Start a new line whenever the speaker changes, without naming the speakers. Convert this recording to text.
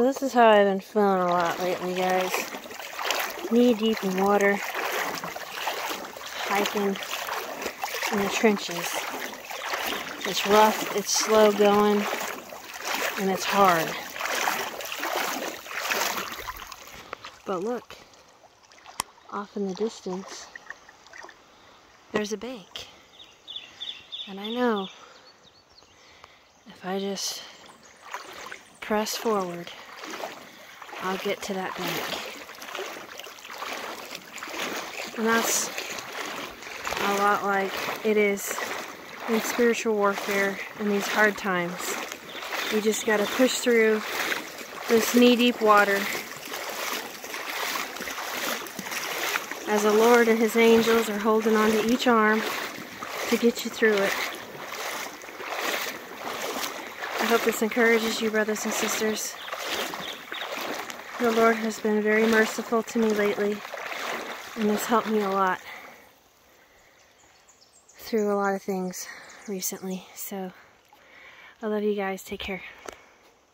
This is how I've been feeling a lot lately, guys. Knee deep in water, hiking in the trenches. It's rough, it's slow going, and it's hard. But look, off in the distance, there's a bank. And I know if I just press forward, I'll get to that bank. And that's a lot like it is in spiritual warfare in these hard times. You just got to push through this knee deep water as the Lord and His angels are holding on to each arm to get you through it. I hope this encourages you, brothers and sisters. The Lord has been very merciful to me lately and has helped me a lot through a lot of things recently. So, I love you guys. Take care.